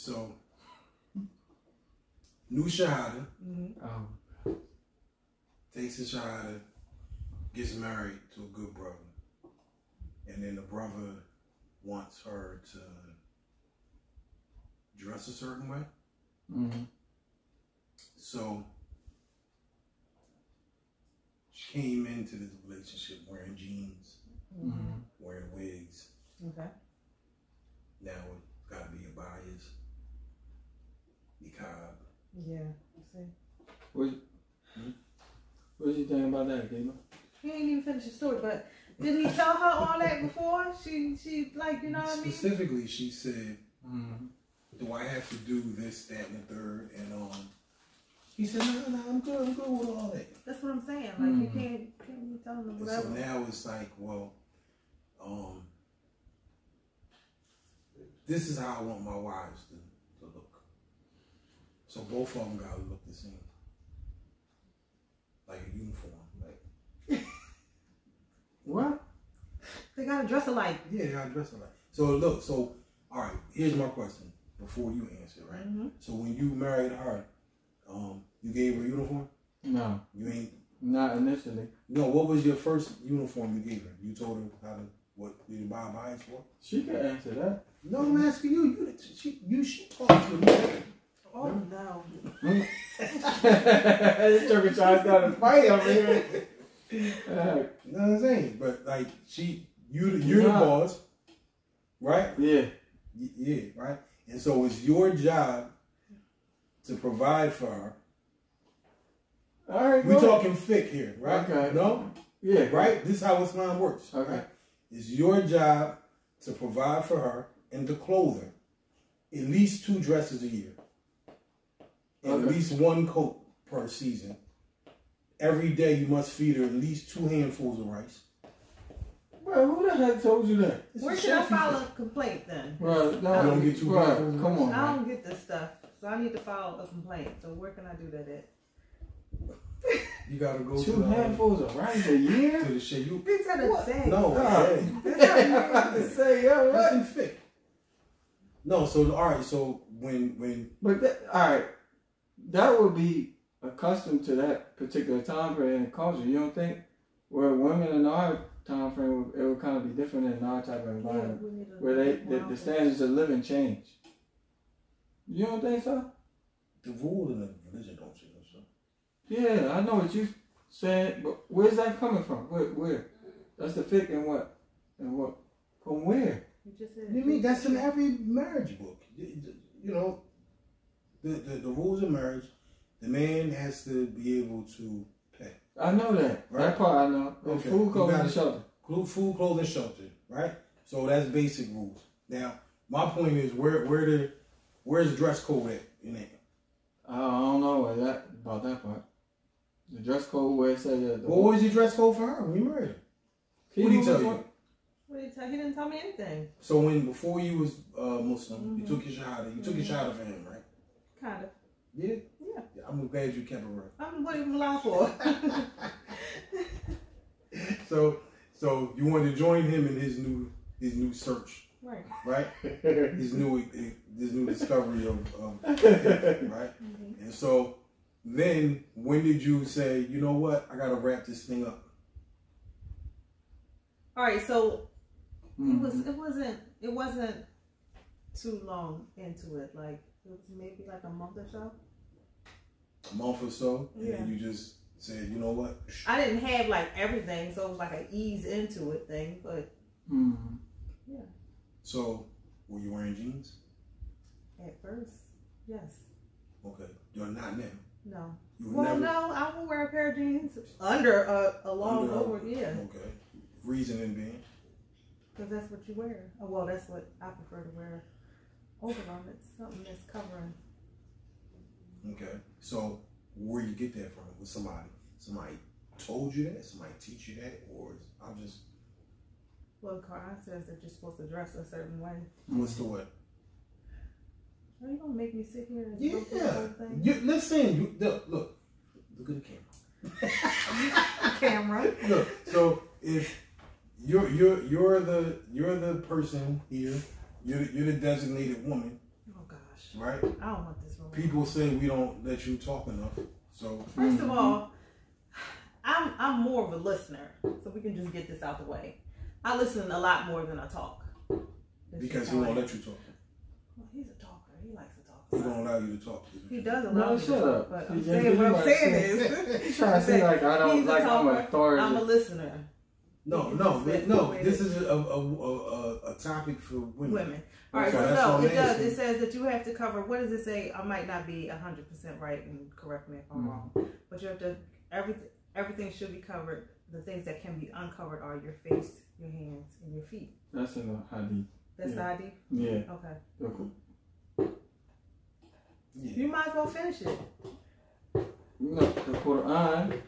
So, new Shahada Mm-hmm. Um, takes a Shahada, gets married to a good brother. And then the brother wants her to dress a certain way. mm-hmm. So she came into this relationship wearing jeans, Mm-hmm. wearing wigs. Okay. Now it's got to be abayas, niqab. Yeah. I see. What, what you think about that, Gabriel? He ain't even finished the story, but didn't he tell her all that before? She, she, like, you know what I mean? Specifically, she said, Mm-hmm. "Do I have to do this, that, and the third? And um, he said, "No, no, I'm good. I'm good with all that." That's what I'm saying. Like, Mhm. you can't, can't be telling them And so now it's like, well, um, this is how I want my wives to, to look. So both of them gotta look the same, like a uniform. Like, What? They gotta dress alike. yeah, they gotta dress alike. So look, so all right. Here's my question before you answer, right? Mm-hmm. So when you married her, um, you gave her a uniform. No, You ain't. not initially. No, what was your first uniform you gave her? You told her how to what you buy bias for? She can answer that. No, I'm asking you. You, she, you, she talked to me. Oh no. this turkey trying to start a fight over here. Uh, You know what I'm saying? But like, she, you, you're the boss, right? yeah. Y- Yeah, right. And so it's your job to provide for her. All right. We go. talking thick here, right? Okay. No, Yeah. right. This is how Islam works. Okay. Right? It's your job to provide for her and to clothe her. At least two dresses a year. And at least one coat per season. Every day you must feed her at least two handfuls of rice. Well, who the heck told you that? It's Where should I file a complaint then? Bro, no, You don't get two bro, handfuls. Come on, I don't get this stuff, so I need to file a complaint. So where can I do that at? You gotta go to Two um, handfuls of rice a year? to the shit. You Bitch got a say. no, hey, That's how you I do it. say, yo, that's what? thick. No, so all right, so when when But that, all right, that would be accustomed to that particular time frame and culture. You don't think? Where women in our time frame, it would kind of be different in our type of environment, we need to where they the, the standards of living change. You don't think so? the rule in the religion don't change. So. Yeah, I know what you saying, but where's that coming from? Where? Where? That's the fiqh and what? And what? From where? You just said. You mean that's in every marriage book? You you know, the, the the rules of marriage. The man has to be able to pay. I know that. Right. That part I know. And Okay. food, You clothing, and shelter. Clo- Food, clothing, shelter, right? So that's basic rules. Now, my point is where where the where's the dress code at in it? I don't know what that about that part. The dress code where it says. that. The, What was your dress code for her when you married her? What did he tell you? What did he tell? He didn't tell me anything. So when before you was uh, Muslim, you Mhm. took your shahada. You took your shahada for him, right? Kind of. Yeah. Yeah. I'm glad you kept it right. I'm what even lie for? So so you wanted to join him in his new his new search, right. right? His new his new discovery of, of right? Mhm. And so then when did you say, you know what, I gotta wrap this thing up? All right. So it Mhm. was. It wasn't. It wasn't too long into it. Like it maybe like a month or so. A month or so, and Yeah. then you just said, you know what? I didn't have like everything, so it was like an ease into it thing. But Mhm. So were you wearing jeans? at first, yes. Okay. You're not now. No. You were Well, never no, I will wear a pair of jeans under a, a long Under a- over, yeah, Okay. Reasoning being. because that's what you wear. Oh, well, that's what I prefer to wear. Overgarments, something that's covering. Okay. So where you get that from? Was somebody somebody told you that? Somebody teach you that? Or I'm just Well, Quran says that you're supposed to dress a certain way. What's the what? Are you gonna make me sit here and Yeah. thing? You, listen, you, look, look, look at the camera. Camera. Look, so if you're you're you're the you're the person here, you're you're the designated woman, Oh gosh, right? I don't want this room. People say we don't let you talk enough, so First of mm-hmm. all, I'm I'm more of a listener, so we can just get this out the way. I listen a lot more than I talk. That's because just he won't let you talk, Well, he's a talker. He likes to talk. he a lot. won't allow you to talk. He does No, allow me to shut talk, up. but I'm you- saying what I'm might saying is, You trying to say like I don't He's a like I'm talker, authority? I'm a listener. No, no, just no. the This is a a, a, a, a topic for women. Women. All right, So so no, it does. It says that you have to cover. What does it say? I might not be hundred percent right, and correct me if I'm Mhm. wrong. But you have to everything. Everything should be covered. The things that can be uncovered are your face, your hands, and your feet. That's in the hadith. That's Yeah. the ID. Yeah. Okay. The, Yeah. You might as well finish it. you know, the Quran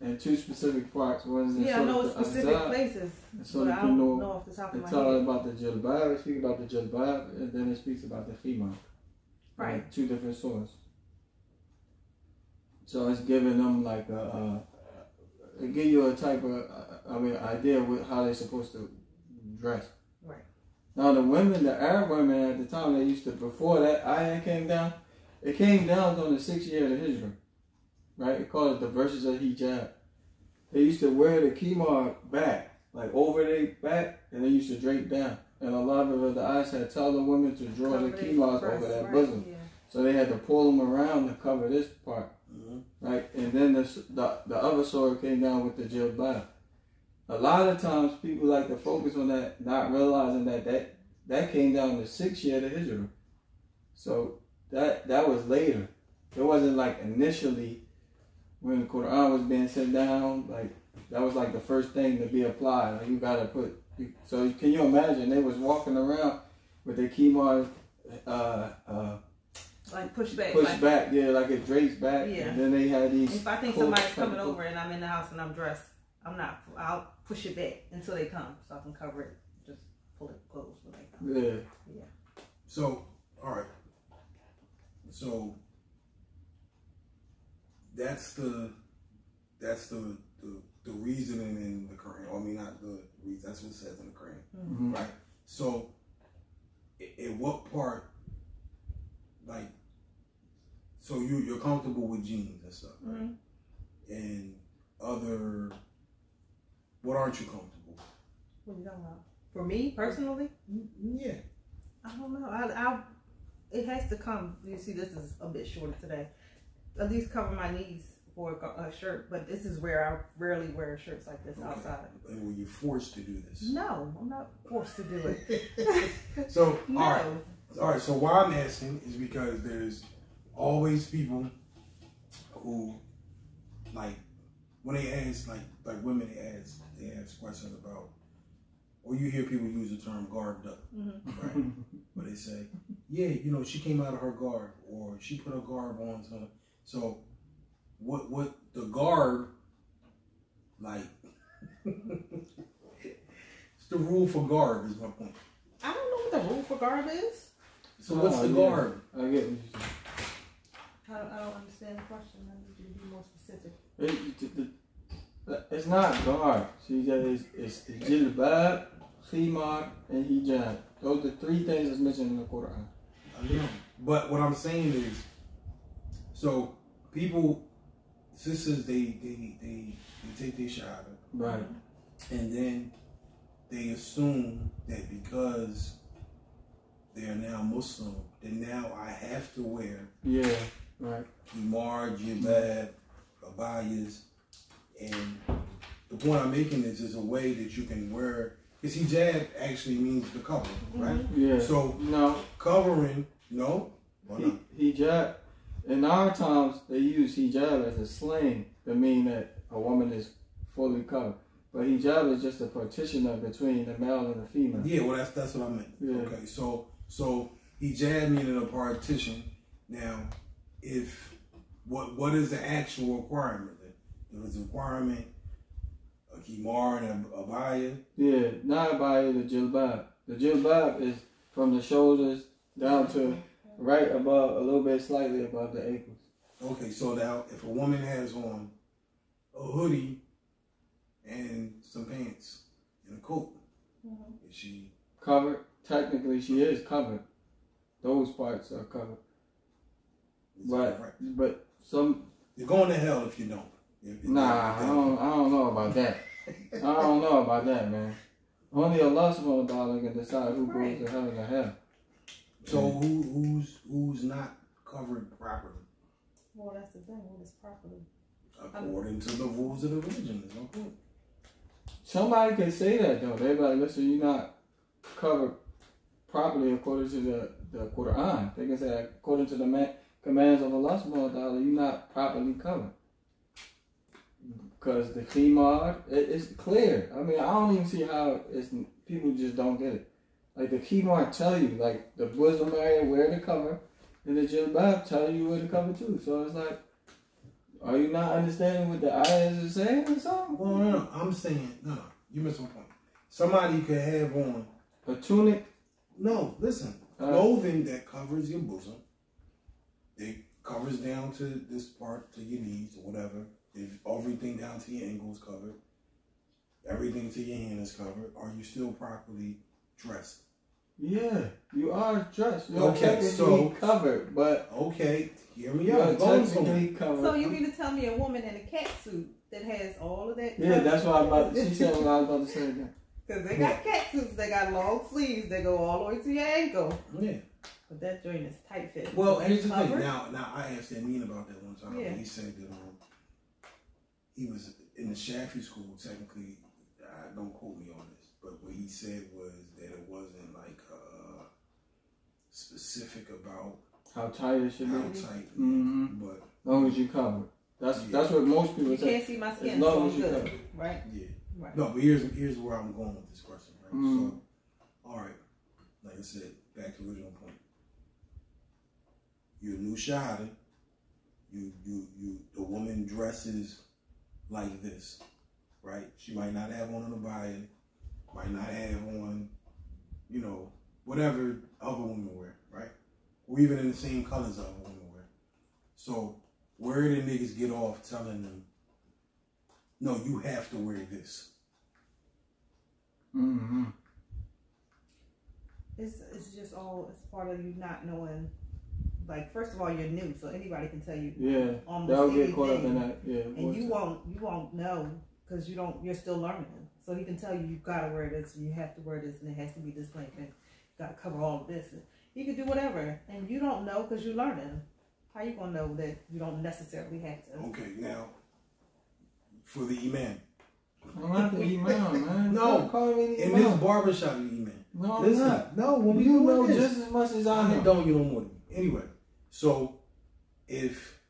and two specific parts. One is in Yeah, I know specific Al-Ahzab, places, so but I don't know know off the top of my head. about the jilbab, it speaks about the jilbab, and then it speaks about the female. Right. Two different sources. So it's giving them like a, uh, it give you a type of, I mean, idea with how they're supposed to dress. Right. Now the women, the Arab women at the time, they used to, before that ayah came down, it came down on the sixth year of the Hijrah. Right? It called it the verses of hijab. They used to wear the khimar back, like over their back, and they used to drape down. And a lot of the eyes had tell the women to draw Cover the their khimars over their right, bosom. Yeah. So they had to pull them around to cover this part, Mhm. right? And then the the, the other sword came down with the jilbab. A lot of times people like to focus on that, not realizing that that, that came down the sixth year of the Hijrah. So that that was later. It wasn't like initially when the Quran was being sent down. Like that was like the first thing to be applied. Like you gotta put. You, so can you imagine they was walking around with their khimar uh, uh, Like push back. pushed like, back, yeah, like it drapes back. Yeah. And then they had these. If I think cool somebody's coming of- over and I'm in the house and I'm dressed, I'm not. I'll push it back until they come, so I can cover it. Just pull it close when they come. Yeah. Yeah. So, all right. So that's the that's the the, the reasoning in the Quran. I mean, not the reason. That's what it says in the Quran, Mhm. right? So, i- in what part, like, so you you're comfortable with jeans and stuff, right? Mhm. And other, what aren't you comfortable? with? What are you talking about? For me personally, Mm, Yeah. I don't know. I, I it has to come. You see, this is a bit shorter today. At least cover my knees for a, a shirt, but this is where I rarely wear shirts like this Okay. outside. And were you forced to do this? No, I'm not forced to do it. so, no. all right. All right, so why I'm asking is because there's always people who, like, when they ask, like, like women, they ask, they ask questions about, or you hear people use the term garbed up, Mhm. right? Where they say, yeah, you know, she came out of her garb, or she put her garb on. So, so what, what the garb, like, it's the rule for garb is my point. I don't know what the rule for garb is. So what's Oh, the yeah. garb? I get what you're. I don't, I don't understand the question. I need you to be more specific. It, it- it- it's not guard. See, that is it's jilbab, khimar, and hijab. Those are the three things that's mentioned in the Quran. I know. But what I'm saying is, so people, sisters, they they they, they take their shahada, Right. and then they assume that because they are now Muslim, then now I have to wear Yeah. Right. khimar, jilbab, abayas, and the point I'm making is is a way that you can wear. Because hijab actually means the cover, right? Mm-hmm. Yeah. So no, covering, no, why not? Hijab. In our times, they use hijab as a slang to mean that a woman is fully covered. But hijab is just a partitioner between the male and the female. Yeah, well, that's that's what I meant. Yeah. Okay, so so hijab meaning a partition. Now, if what what is the actual requirement? A requirement a khimar and a abaya. Yeah, not by the jilbab. The jilbab is from the shoulders down to right above, a little bit slightly above the ankles. Okay, so now if a woman has on a hoodie and some pants and a coat, mm-hmm. is she Covered. Technically, she is covered. Those parts are covered. is Right. correct? But some, You're going to hell if you don't. If- if- nah, I don't, I don't know about that. I don't know about that, man. Only Allah subhanahu wa ta'ala can decide who Right. goes to heaven or hell. So who who's who's not covered properly Well, that's the thing. What is properly? according to the rules of the religion? There's no point. Somebody can say that though. Everybody, listen, you're not covered properly according to the, the Quran. They can say according to the man, commands of Allah subhanahu wa ta'ala, you're not properly covered. Because the khimar, it, it's clear. I mean, I don't even see how it's people just don't get it. Like the khimar tell you, like the bosom area where to cover, and the jilbab tell you where to cover too. So it's like, are you not understanding what the ayahs is saying or something? Well, no, no, I'm saying no, no. You missed my point. Somebody could have on A tunic no. Listen, Uh, clothing that covers your bosom. It covers down to this part to your knees or whatever. If everything down to your ankles covered, everything to your hand is covered. Are you still properly dressed? Yeah, you are dressed. You're Okay, technically so- covered, but Okay, hear me you're out. I'm going somewhere. technically covered. So you mean to tell me a woman in a cat suit that has all of that? yeah, that's what I'm about. She said what I was about to say. Again. Because they got cat suits, they got long sleeves, they go all the way to your ankle. Yeah. But that joint is tight fit. Well, So here's the thing. Now, now I asked Amin about that one time. Yeah. He said that um, he was in the Shafi school. Technically, uh, don't quote me on this, but what he said was that it wasn't like uh, specific about How tight it should how be. tight, hmm but long as you cover. That's Yeah. that's what most people You say. can't see my skin, As long so as you good. cover. Right? yeah. Right. No, but here's here's where I'm going with this question, right? Mm. So, all right, like I said, back to the original point. You're a new shahada. You you you the woman dresses like this, right? She might not have one on an abaya, might not have on, you know, whatever other women wear, right? Or even in the same colors other women wear. So where do niggas get off telling them, no, you have to wear this? hmm It's it's just all it's part of you not knowing. Like first of all, you're new, so anybody can tell you Yeah, almost they'll anything, get caught up in that. Yeah, and you won't you won't know because you don't you're still learning. So he can tell you you've gotta wear this, you have to wear this, and it has to be this length, and you gotta cover all of this. And you can do whatever, and you don't know because you're learning. How you gonna know that you don't necessarily have to? Okay, now for the imam. I'm not the imam, man. No. Stop calling me the In imam. this barbershop, the imam. no, I'm Listen, not. no, when we You doing know this, just as much as I I know. don't you know more than me. Anyway, so if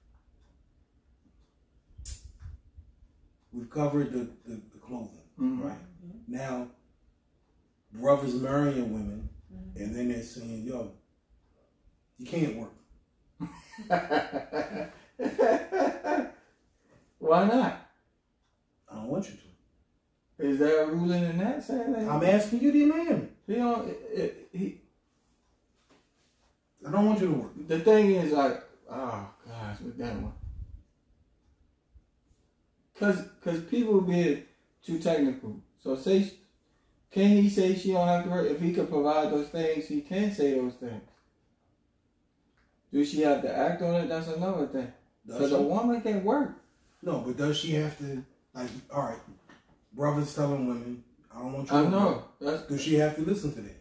we've covered the, the, the clothing, Mhm. right? Now brothers marrying women and then they're saying, yo, you can't work. Why not? I don't want you to. Is there a ruling in that saying that? I'm asking you the imam. He don't. It, it, he, I don't want you to work. the thing is like, oh gosh, with that one. Cause, cause people be too technical. So say, can he say she don't have to work? If he can provide those things, he can say those things. Do she have to act on it? That's another thing. Does Cause a woman can work. No, but does she have to like all right, brothers telling women, I don't want you I to know. That's. Does she have to listen to that?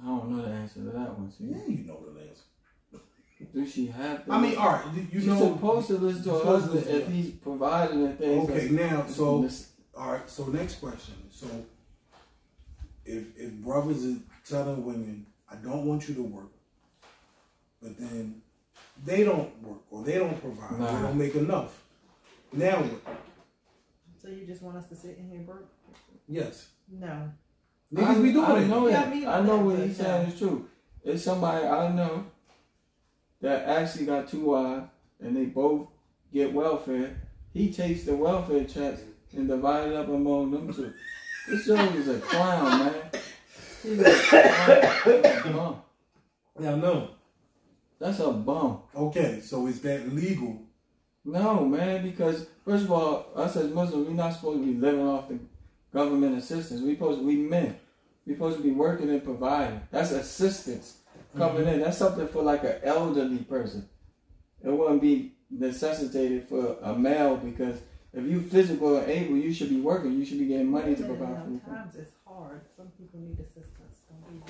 I don't know the answer to that one. See, Yeah, you know the answer. Do she have to? I mean, all right, you She's know supposed to listen to her husband listen if he's providing the things. Okay, that's- now so all right, so next question. So if if brothers are telling women, I don't want you to work, but then they don't work or they don't provide, they don't make enough. Now what? So you just want us to sit in here and work? Yes. No. Niggas be doing I it. know Yeah, that. I know what he's saying is true. It's somebody I know that actually got two wives and they both get welfare. He takes the welfare checks and divide it up among them two. This show is a clown, man. He's a clown. That's a bum. Yeah, no. That's a bum. Okay, so is that legal? No, man, because first of all, us as Muslims, we're not supposed to be living off the government assistance. We supposed to be men. We're supposed to be working and providing. That's assistance coming in. That's something for like an elderly person. It wouldn't be necessitated for a male because if you physical and able, you should be working. You should be getting money to provide for your family. Sometimes it's hard. Some people need assistance.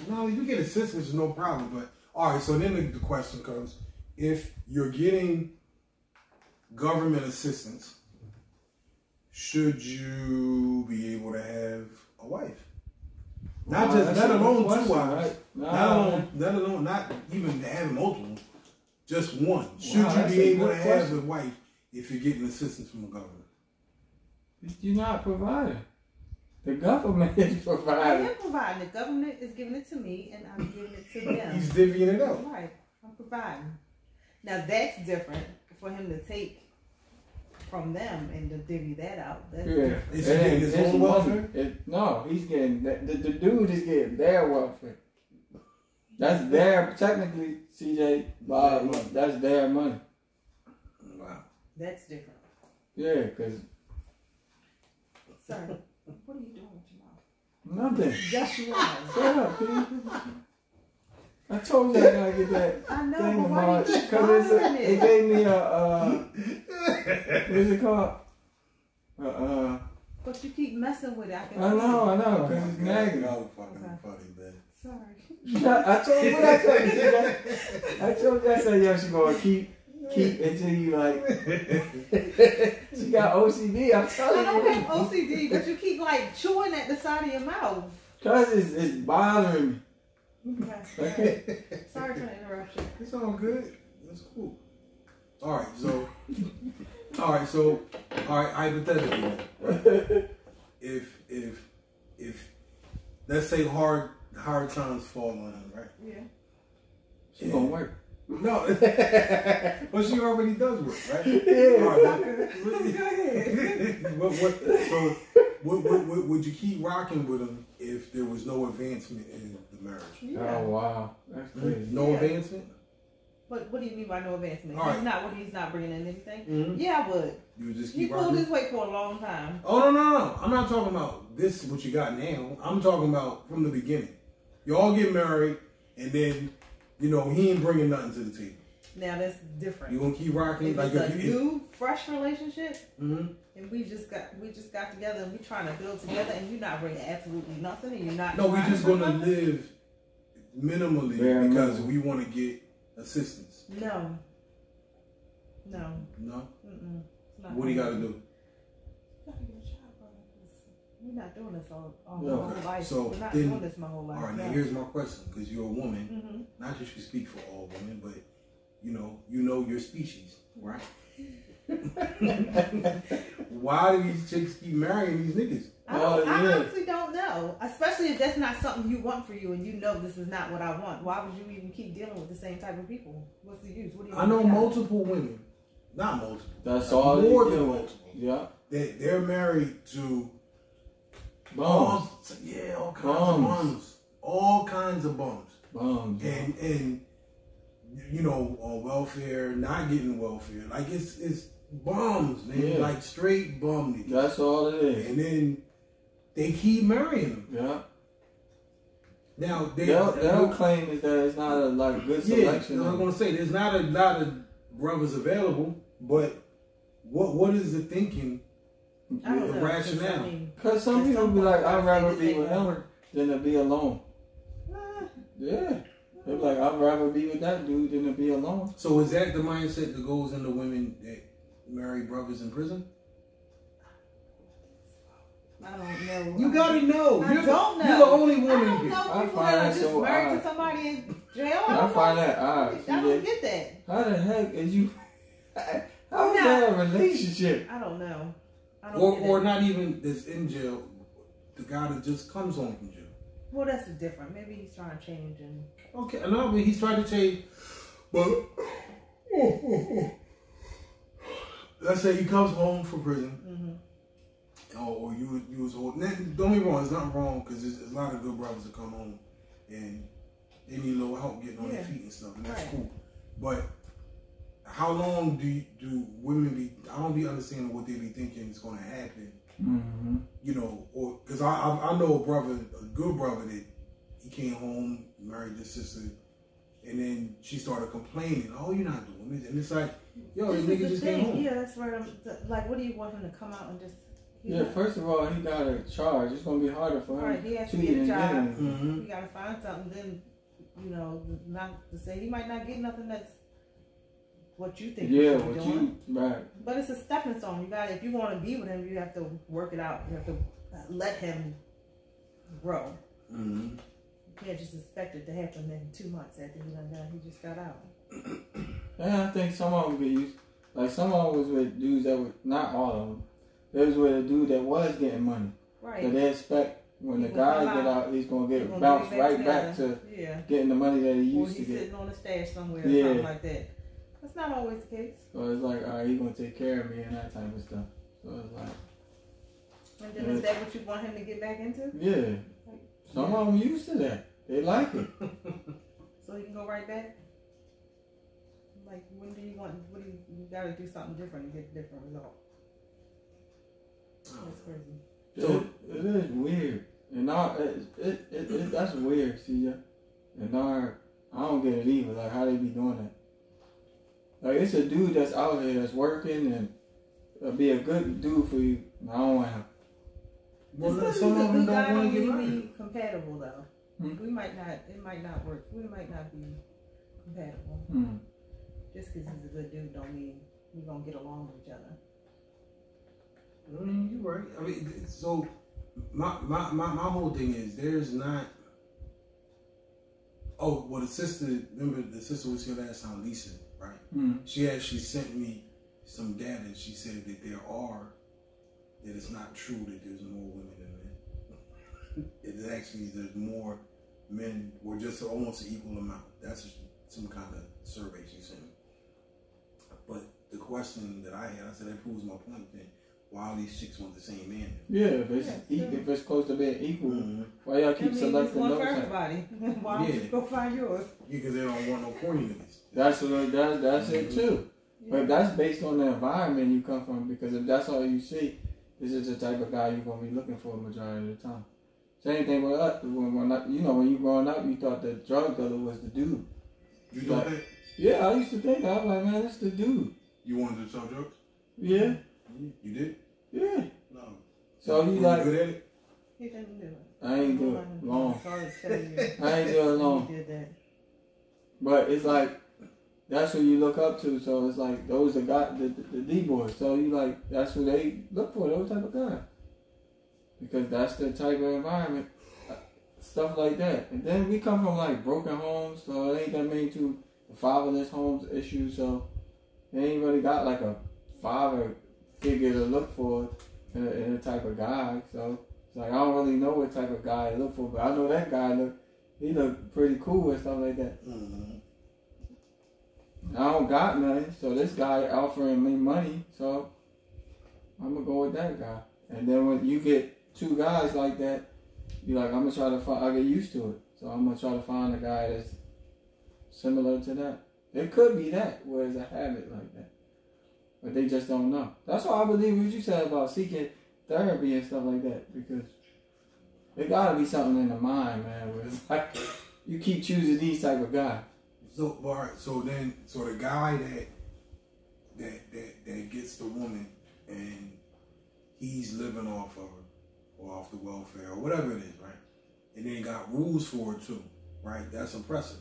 No, you get assistance, no problem. But all right, so then the, the question comes: If you're getting government assistance, should you be able to have a wife? Not just, that's let a good alone two wives. right? Not alone, let alone, not even having multiple. Just one. Should Wow, you be able to good have a wife if you're getting assistance from the government? You're not providing. The government is providing. I providing. am providing. The government is giving it to me, and I'm giving it to them. He's divvying it up. Right. I'm providing. Now that's different for him to take from them and to divvy that out. That's Yeah. Is It he getting ain't his his own money. welfare? It- no, he's getting the, the, the dude is getting their welfare. That's their technically, CJ. Bob, Their money. that's their money. Wow. That's different. Yeah, cause Sir, what are you doing with your mouth? nothing. Yes, you are. Shut up, P. I told you I gotta get that I know, thing but why about you keep because bothering it, it? it gave me a uh, what is it called? Uh, uh, But you keep messing with it. I can I know, I know, because it's nagging. Y'all fucking Okay. funny, man. Sorry. I told you what I told you. CJ. I told you I said yo, she gonna keep keep until you like. she got OCD. I'm telling you. I don't you. have OCD, but you keep like chewing at the side of your mouth. Cause it's, it's bothering me. Okay. Okay. Sorry for the interruption. It's all good. That's cool. All right, so, all right, so, all right, hypothetically, then, if if if let's say hard hard times fall on him, right? Yeah. She gonna work. No, but she already does work, right? Yeah. All right, Go ahead. what, what, so, what, what, what, would you keep rocking with him if there was no advancement in the marriage? Yeah. Oh wow, that's crazy. No Yeah. advancement? But what do you mean by no advancement? All He's right. not what he's not bringing in anything. Mm-hmm. Yeah, I would. You would just He keep pulled rocking? his weight for a long time. Oh no, no, no! I'm not talking about this. What you got now? I'm talking about from the beginning. You all get married, and then you know he ain't bringing nothing to the table. Now that's different. You gonna keep rocking if like it's if a you. new, fresh relationship, hmm and we just got we just got together and we trying to build together, and you're not bringing absolutely nothing, and you're not. No, we're just gonna nothing? live minimally Bare because minimum. we want to get assistance. No. No. No, Mm-mm. What do you got gonna do? You gotta get a job, brother. We're not doing this all, all Yeah. my whole life. So We're not then- doing this my whole life. All right, now no. here's my question: because you're a woman, hmm not just you speak for all women, but you know, you know your species, right? Why do these chicks keep marrying these niggas? I, don't, I yeah. honestly don't know. Especially if that's not something you want for you and you know this is not what I want. Why would you even keep dealing with the same type of people? What's the use? What do you I know want out of it? multiple women, not multiple, That's Like, all more deal than with. multiple. Yeah. that they're married to Bums. all, yeah, all kinds of Bums. bums, all kinds of bums, Bums. and and you know on welfare, not getting welfare, like it's it's bums, man, Yeah. like straight bum niggas, That's all it is. and then they keep marrying them. Yeah. Now they, Their, they- their claim is that it's not a like good selection. yeah, selection. I'm gonna say there's not a lot of brothers available, but what what is the thinking? I don't the know, 'cause, rationale. Cause some people some be like, I'd rather be with same him than to be alone. ah, Yeah. They're like, I'd rather be with that dude than to be alone. So is that the mindset that goes into women that marry brothers in prison? I don't know. You gotta know. I you're, don't the, know. you're the only I woman don't here. know I find that are just so married odd. to somebody in jail. I don't find know. that odd. I don't CJ. get that. How the heck is you? How is Nah. that a relationship? I don't know. I don't Or, or it. not even that's in jail, the guy that just comes home from jail. Well, that's different. Maybe he's trying to change and Okay, no, but he's trying to change. But let's say he comes home from prison. hmm or, or you you was old. Don't get me wrong, it's nothing wrong because there's, there's a lot of good brothers that come home and they need a little help getting on their feet and stuff, and that's Right. cool. But how long do you, do women be? I don't be understanding what they be thinking is going to happen. Mm-hmm. You know, or because I, I I know a brother, a good brother that he came home, married his sister, and then she started complaining. Oh, you're not doing this, and it's like, yo, this This nigga just the came home. Yeah, that's where I'm th- like. What do you want him to come out and just? he's Yeah, not- first of all, he got a charge. It's gonna be harder for him. Right, he has to cheating get a job. Mm-hmm. You gotta find something. Then, you know, not to say he might not get nothing that's what you think. Yeah, you what doing. you right. But it's a stepping stone. You got to, if you want to be with him, you have to work it out. You have to uh, let him grow. Mm-hmm. You can't just expect it to happen in two months after he done done. He just got out. Yeah, I think some of them used. Like some of them was with dudes that were not all of them. There was with a dude that was getting money. Right. So they expect when the guy get out. he's gonna He get gonna bounced right back to yeah. getting the money that he Or used to he's get. sitting on a stash somewhere or Yeah. something like that. That's not always the case. So it's like, all right, he gonna take care of me and that type of stuff. So it's like, And then is that what you want him to get back into? yeah, some of them used to that. They like it. So he can go right back? Like, when do you want, what do you, you gotta do something different to get a different result. That's crazy. It, it is weird, and I, it, it, it, it that's weird. See ya, and I, I don't get it either. Like how they be doing that. Like it's a dude that's out here that's working and uh, be a good dude for you. I don't want him. Well, some of them don't want to get married. be compatible though. Hmm. We might not, it might not work. We might not be compatible. Hmm. Just because he's a good dude don't mean we're gonna get along with each other. I mean, you're right. I mean, th- so my, my my my whole thing is there's not. Oh, well, the sister. Remember, the sister was here last time, Lisa, right? Hmm. She actually sent me some data. and She said that there are that it's not true that there's more women than men. it is actually there's more men, were just almost an equal amount. That's some kind of survey she sent me. But the question that I had, I said that proves my point. Then why all these chicks want the same man? Yeah, if it's Yeah, e- if it's close to being equal, Mm-hmm. why y'all keep mean, it's selecting one those? for everybody. Why don't you go find yours? Because they don't want no corny niggas. That's what that, that's it too. But that's based on the environment you come from. Because if that's all you see, this is the type of guy you're gonna be looking for the majority of the time. Same thing with us. When, when I, you know, when you growing up, you thought the drug dealer was the dude. You know Right. that? Yeah, I used to think that. I was like, man, that's the dude. You wanted to sell drugs? Yeah, You did? yeah. No. So Were you like, good at it? He didn't do it. I ain't do it I'm long. Sorry to. I ain't do it long. Did that. But it's like that's who you look up to. So it's like those the guy the, the, the D boys. So you like that's who they look for. Those type of guys. Because that's the type of environment, uh, stuff like that. And then we come from like broken homes, so it ain't that many to fatherless homes issue. So they ain't really got like a father figure to look for in a, in a type of guy. So it's like I don't really know what type of guy to look for, but I know that guy look he look pretty cool and stuff like that. Mm-hmm. I don't got nothing, so this guy offering me money, so I'm gonna go with that guy. And then when you get two guys like that, you like I'm gonna try to find. I get used to it, so I'm gonna try to find a guy that's similar to that. It could be that where it's a habit like that, but they just don't know. That's why I believe what you said about seeking therapy and stuff like that because there gotta be something in the mind, man. Where it's like you keep choosing these type of guys. So, all right. So then, so the guy that that that that gets the woman and he's living off of her or off the welfare or whatever it is, right? And then got rules for it too, right? That's impressive,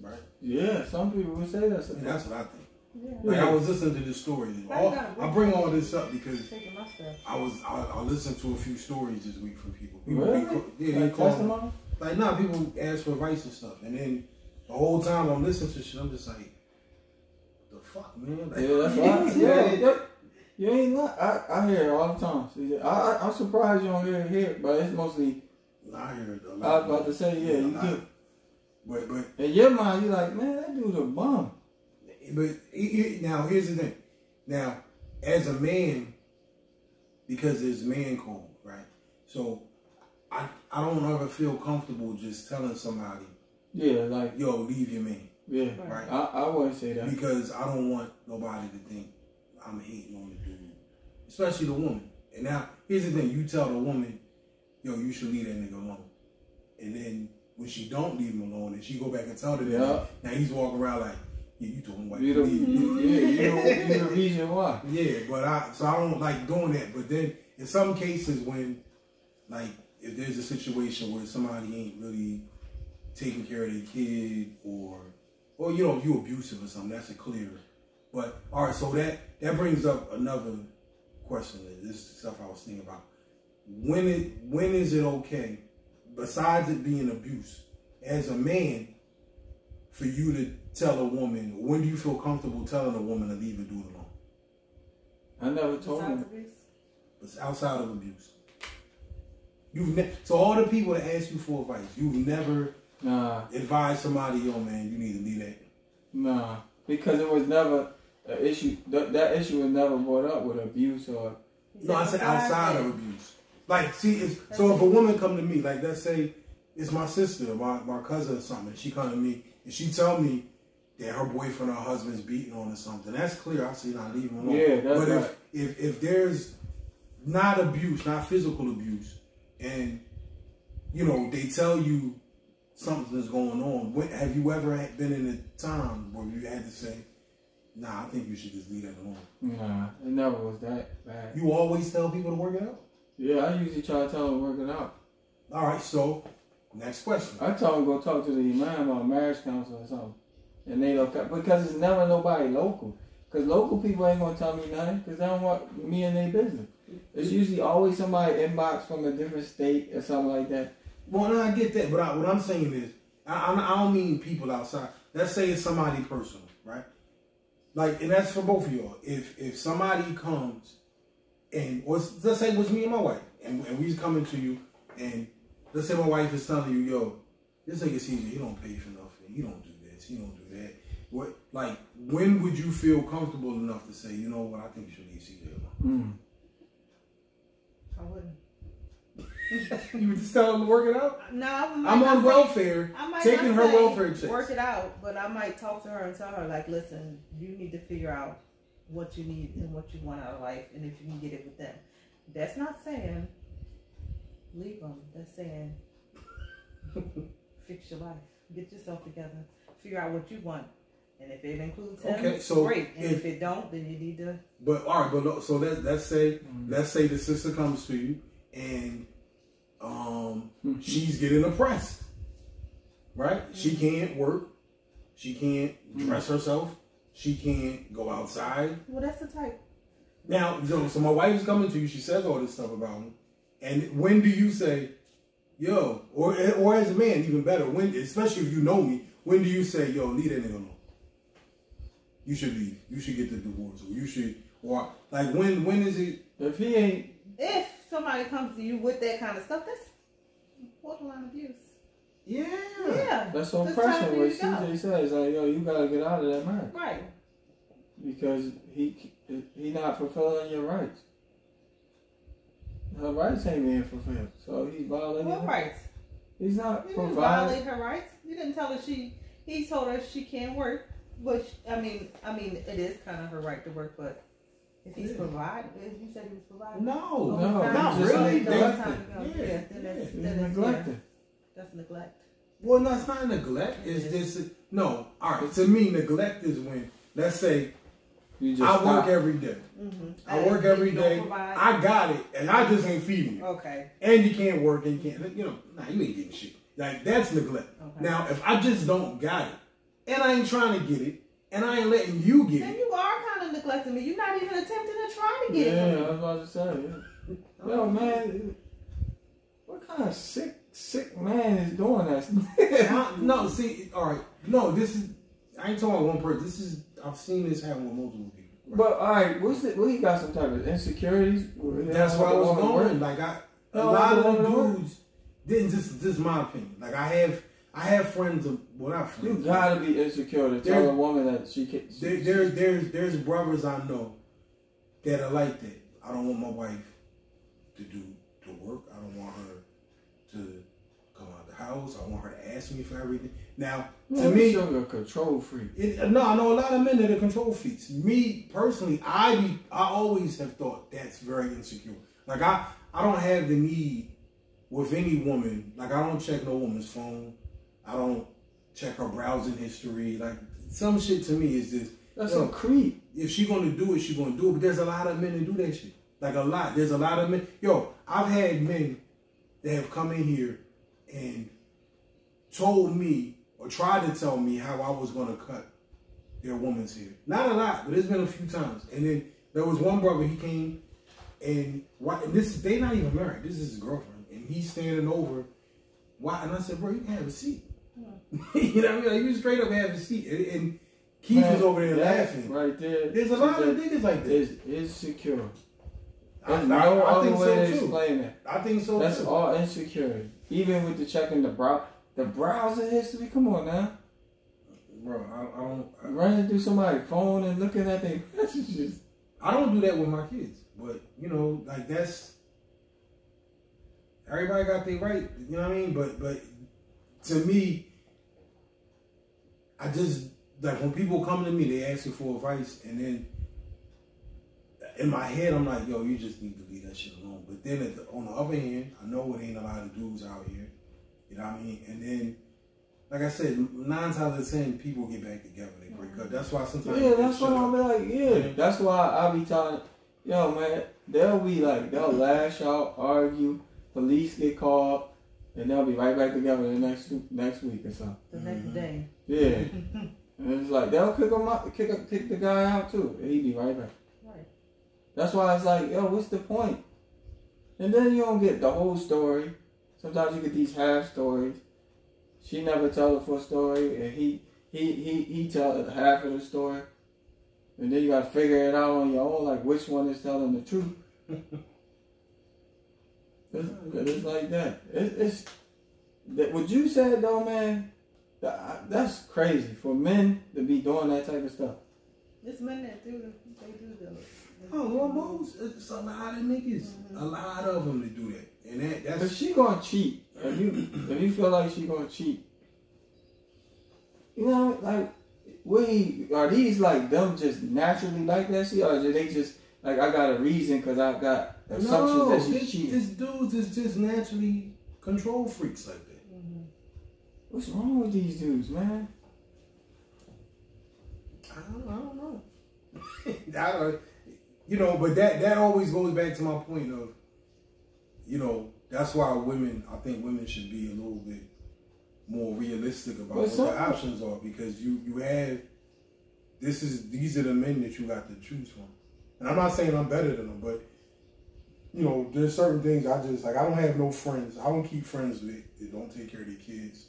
right? Yeah, some people would say that's a And that's what I think. Yeah. Like I was listening to this story. All, I bring all this up because Taking my stuff. I was I, I listened to a few stories this week from people. people Really? they call- yeah, they like call testimony. like nah, people ask for advice and stuff, and then the whole time I'm listening to shit, I'm just like, the fuck, man. Like, Yeah, that's right. Yeah, yeah. You ain't lying. I, I hear it all the time. See, I, I, I'm surprised you don't hear it here, but it's mostly. I hear it a I lot. was about to say, yeah, you do. But but In your mind, you're like, man, that dude's a bum. but he- he- now here's the thing. Now, as a man, because there's man code, right? So I I don't ever feel comfortable just telling somebody, Yeah, like yo, leave your man, yeah. right? I, I wouldn't say that. Because I don't want nobody to think I'm hating on the dude, especially the woman. And now here's the thing: you tell the woman, yo, you should leave that nigga alone, and then when she don't leave him alone, and she go back and tell the nigga, now he's walking around like, yeah, you told him what You leave. yeah, you the, you the reason why. Yeah, but I so I don't like doing that. But then in some cases when like if there's a situation where somebody ain't really taking care of their kid or or you know if you abusive or something, that's a clear. But all right, so that that brings up another question. This is stuff I was thinking about. When it when is it okay, besides it being abuse, as a man, for you to tell a woman when do you feel comfortable telling a woman to leave a dude alone? I never told Besides him. abuse? It's outside of abuse. You've ne- so all the people that ask you for advice, you've never Nah, advised somebody, yo man, you need to leave that. nah, because it was never an issue. Th- that issue was never brought up with abuse or. No, I said outside of abuse. Like, see, it's, so if a woman come to me, like let's say it's my sister, my, my cousin or something, she come to me and she tell me that her boyfriend or her husband's beating on or something, that's clear. I say, not leave him alone. Yeah, that's but right. if, if if there's not abuse, not physical abuse, and you know they tell you something's going on, when, have you ever been in a time where you had to say, "Nah, I think you should just leave that alone"? Nah, it never was that bad. You always tell people to work it out. Yeah, I usually try to tell them to work it out. All right, so next question. I tell them go talk to the imam or marriage counsel or something, and they don't because it's never nobody local. Because local people ain't gonna tell me nothing because they don't want me in their business. It's usually always somebody inbox from a different state or something like that. Well, no, I get that, but I, what I'm saying is, I, I, I don't mean people outside. Let's say it's somebody personal, right? Like, and that's for both of y'all. If if somebody comes and, or let's say it was me and my wife, and, and we coming to you, and let's say my wife is telling you, yo, this nigga Caesar, he don't pay for nothing. He don't do this. He don't do that. What, like, when would you feel comfortable enough to say, you know what, I think you should leave Caesar alone? Mm. I wouldn't. You would just tell him to work it out? No, I might I'm on say- welfare, I might taking her say welfare checks. Work it out, but I might talk to her and tell her, like, listen, you need to figure out what you need and what you want out of life, and if you can get it with them. That's not saying leave them. That's saying fix your life, get yourself together, figure out what you want, and if it includes him, Okay, so great. And if- if, it don't, then you need to. But all right, but no- so let let's say Mm. let's say the sister comes to you and um she's getting oppressed, right? She can't work, she can't dress herself, she can't go outside. Well, that's the type. Now, so, so my wife is coming to you. She says all this stuff about me, and when do you say, "Yo," or or as a man, even better, when especially if you know me, when do you say, "Yo, leave that nigga alone"? You should leave. You should get the divorce, or you should, or like when when is it? If he ain't, If somebody comes to you with that kind of stuff, that's borderline abuse. Yeah. Yeah, that's It's time oppression. What you to go. CJ says, like, yo, you gotta get out of that marriage right. because he he not fulfilling your rights. Her rights ain't being fulfilled, so he's violating. What them. rights? He's not You didn't providing. violate her rights. You didn't tell her she. He told her she can't work, but I mean, I mean, it is kind of her right to work. But if he's Yeah. providing, if you said he was providing, No, Oh, No, not really. go, That's- time yeah, Yeah, then that's, He's that is, yeah, that's neglect. Well, no, it's not neglect. It's just no. All right. To me, neglect is when let's say You just I work every day. Mm-hmm. I work every day. I got it, and I just ain't feeding you. okay. And you can't work, and you can't. You know, nah, you ain't getting shit. Like that's neglect. Okay. Now, if I just don't got it, and I ain't trying to get it, and I ain't letting you get Then it, you are kind of neglecting me. You're not even attempting to try to get Yeah, it I from was me. about to say. Yeah. Yo, man, what kind of sick, sick man is doing that? No, see, all right, no, this is. I ain't talking about one person. This is. I've seen this happen with multiple people. but all right, what's it? Well, he got some type of insecurities. That's where I was going. Like I, a Oh, lot of woman the dudes didn't. Just, this is my opinion. Like I have, I have friends. Of, well, not You gotta be insecure to tell a woman that she can. There, there's, there's, there's brothers I know that are like that. I don't want my wife to do to work. I don't want her to come out the house. I want her to ask me for everything. Now, to Man, me, you're a control freak. it, uh, no, I know a lot of men that are control freaks. Me personally, I be, I always have thought that's very insecure. Like I, I don't have the need with any woman. Like I don't check no woman's phone. I don't check her browsing history. Like some shit to me is just That's Yo. a creep. if she gonna do it, she gonna do it. But there's a lot of men that do that shit. Like a lot. There's a lot of men. Yo, I've had men that have come in here and told me or tried to tell me how I was gonna cut their woman's hair. Not a lot, but it's been a few times. And then there was one brother. He came and why? And this they not even married. This is his girlfriend, and he's standing over. Why? And I said, bro, you can have a seat. you know what I mean? Like you straight up have a seat, and, and Keith is over there laughing. Right there. There's a lot of niggas like that. Is insecure. I, There's I- no I other think way so to too. explain that. I think so That's too. all insecurity. Even with the checking the brow, the browser history. Come on now, Bro, I, I don't. I, running through somebody's phone and looking at their messages. I don't do that with my kids, but you know, like that's everybody got their right. You know what I mean? But but to me, I just like when people come to me, they ask me for advice, and then in my head, I'm like, yo, you just need to leave that shit alone. But then at the, on the other hand, I know it ain't a lot of dudes out here. You know what I mean? And then. Like I said, nine times out of ten, people get back together. They break up. That's why sometimes. Yeah, that's why. I'm like. Yeah, that's why I be telling, yo man, they'll be like, they'll lash out, argue, police get called, and they'll be right back together the next next week or something. The next Mhm. day. Yeah, and it's like they'll kick him out, kick kick the guy out too, and he be right back. Right. That's why it's like, yo, what's the point? And then you don't get the whole story. Sometimes you get these half stories. She never tell the full story, and he he he he tell half of the story, and then you gotta figure it out on your own, like which one is telling the truth. it's, it's like that. It, it's that what you said though, man. That, that's crazy for men to be doing that type of stuff. It's men that do they do those. Oh, well, most uh, it's a mm-hmm. lot of niggas, a lot of them that do that, and that that's If she gonna cheat, if you if you feel like she gonna cheat, you know, like we are these like them just naturally like that shit, or do they just like I got a reason because I got assumptions no, that she's this, cheating? this dudes is just naturally control freaks like that. What's wrong with these dudes, man? I don't, I don't know. I don't, you know, but that that always goes back to my point of, you know, that's why women. I think women should be a little bit more realistic about what the options are because you you have this is these are the men that you got to choose from, and I'm not saying I'm better than them, but you know, there's certain things I just like. I don't have no friends. I don't keep friends that, that don't take care of their kids.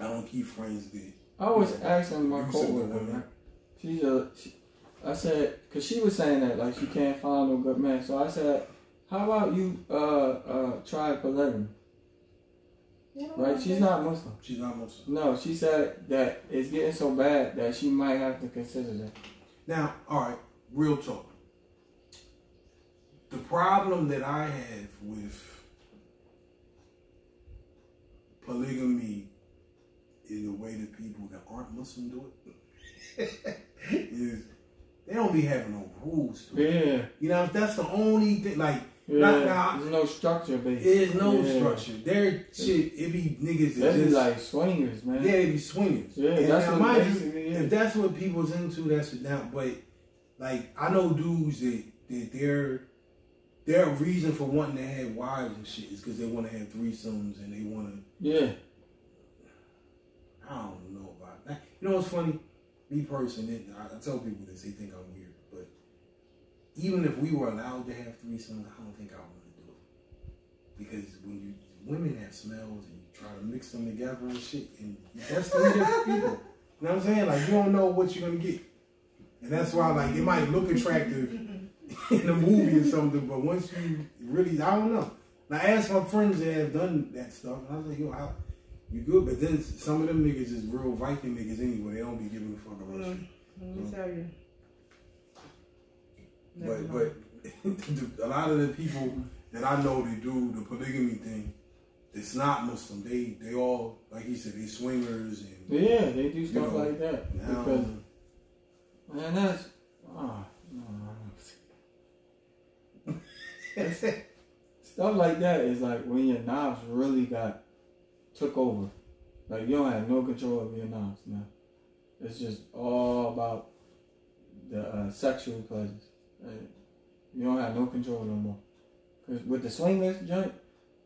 I don't keep friends that I was asking my coworker. She's a, she, I said, cause she was saying that like she can't find no good man. So I said, how about you uh uh try polygamy? Right? She's not Muslim. she's not Muslim. No, she said that it's getting so bad that she might have to consider that. Now, all right, real talk. The problem that I have with polygamy in the way that people that aren't Muslim do it is they don't be having no rules to it. Yeah, You know, that's the only thing. Like, yeah. Nah, nah. There's no structure, baby. there's no Yeah. structure. Their shit, it be niggas that just like swingers, man. yeah, they be swingers. Yeah, And that's now, what basically if that's what people's into, that's what now. But like, I know dudes that that their their reason for wanting to have wives and shit is because they want to have threesomes and they want to. Yeah, I don't know about that. You know what's funny? Me personally, I, I tell people this, they think I'm weird, but even if we were allowed to have threesomes, I don't think I to do it because when you women have smells and you try to mix them together and shit, and that's three people. You know what I'm saying? Like you don't know what you're gonna get, and that's why like it might look attractive in a movie or something, but once you really, I don't know. Now I asked my friends that have done that stuff, and I was like, yo, how? You good, but then some of them niggas is real Viking niggas anyway. They don't be giving a fuck about mm-hmm. shit. Let me tell you. But but a lot of the people that I know they do the polygamy thing, it's not Muslim. They they all like he said they swingers and Yeah, they do stuff know, like that. now, Because man, that's oh, no, no. stuff like that is like when your nafs really got took over. Like you don't have no control of your nafs now. It's just all about the uh, sexual pleasures. You don't have no control no more. Cause with the swingers joint,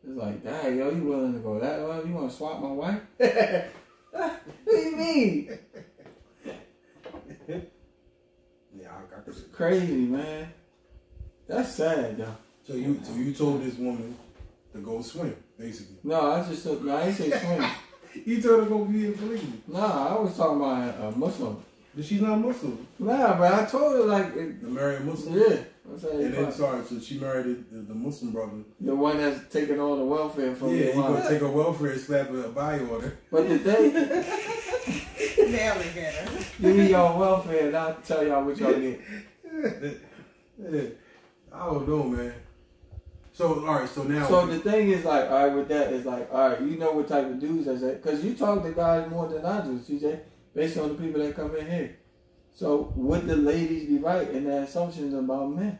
it's like, dang, yo, you willing to go that way? You want to swap my wife? what do you mean? yeah, I got this. crazy, man. That's sad, though. So you so you told this woman to go swim, basically. No, I just said, no, I ain't say swim. You told her to go be a polygamy. Nah, I was talking about a Muslim. But she's not Muslim. Nah, but I told her like, it, The married Muslim. yeah. I And then fuck. sorry, so she married the, the Muslim brother. the one that's taking all the welfare from yeah, the he gonna take her welfare and slap her a bio on her. But the thing, Now we get her. give me your welfare and I'll tell y'all what y'all get. yeah. I don't know, man. So all right, so now So the thing is like, all right, with that is like, all right, you know what type of dudes that's that, because you talk to guys more than I do, CJ, based on the people that come in here. So would the ladies be right in their assumptions about men?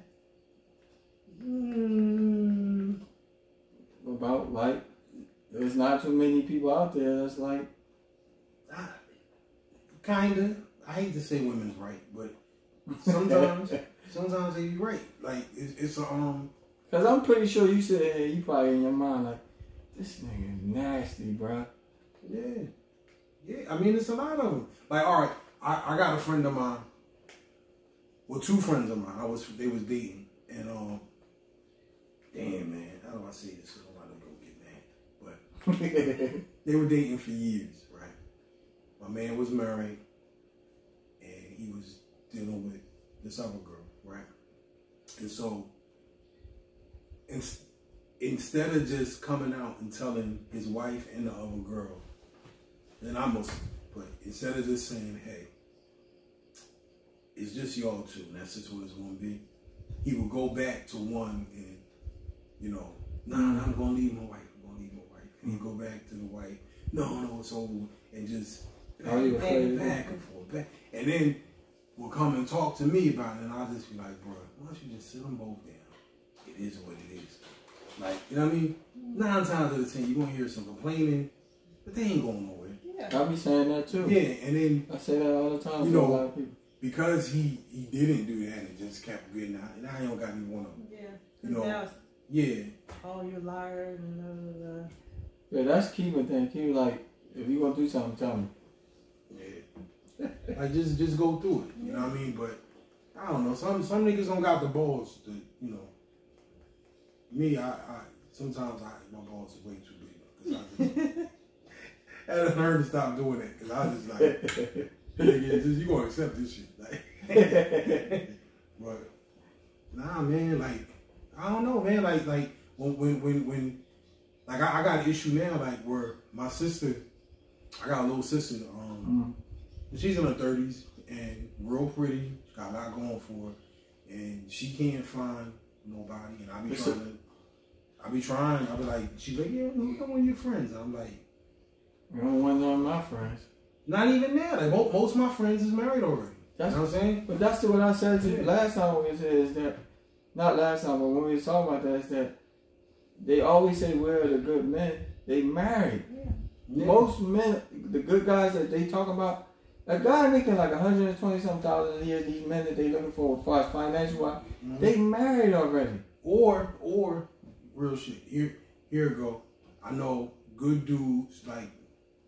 Mm, About like, there's not too many people out there that's like, I, kinda. I hate to say women's right, but sometimes sometimes they be right. Like it's, it's a um. Because I'm pretty sure you said here, you probably in your mind like, this nigga nasty, bro. Yeah, yeah. I mean, it's a lot of them. Like, all right, I, I got a friend of mine. Well, two friends of mine. I was they was dating, and um, damn man, how do I say this nobody don't want to go get mad? But they were dating for years, right? My man was married, and he was dealing with this other girl, right? And so, in, instead of just coming out and telling his wife and the other girl, then I must, but instead of just saying, hey, it's just y'all two, and that's just what it's gonna be, he would go back to one and, you know, nah, nah I'm gonna leave my wife, I'm gonna leave my wife. And he'd go back to the wife, no, no, it's over, and just back, you back, back and forth, back. And then will come and talk to me about it, and I'll just be like, bro, why don't you just sit them both down? It is what it is. Like, you know what I mean? Nine times out of ten, you're gonna hear some complaining, but they ain't going nowhere. Yeah. I be saying that too. Yeah, and then I say that all the time You to a know, lot of people. because he he didn't do that and just kept getting out, and I don't got any one of them. Yeah. You know, Yeah, oh, you liar and blah, blah, blah. Yeah, that's Kiva thing. Kiva like, if you gonna do something, tell me. yeah. like just just go through it. You know what I mean? But I don't know. Some some niggas don't got the balls to you know. Me, I, I sometimes I my balls are way too big. 'cause I just I had to learn to stop doing that because I was just like, nigga, just you gonna accept this shit. Like, but nah, man, like I don't know, man. Like like when when when, when like I, I got an issue now, like where my sister, I got a little sister, um, Mm. she's in her thirties and real pretty, got a lot going for her, and she can't find nobody, and I be trying to. I be trying. I be like, she's like, yeah, who come one of your friends? I'm like, You don't want none of my friends. not even that. Like most, most of my friends is married already. That's you know what I'm saying? But that's what I said to you last time when we here is that not last time, but when we was talking about that is that they always say where are the good men? They married. Yeah. Most men the good guys that they talk about a guy making like 120 some thousand a year, these men that they looking for as far as financial wise, Mhm. they married already. Or or real shit. Here here go. I know good dudes like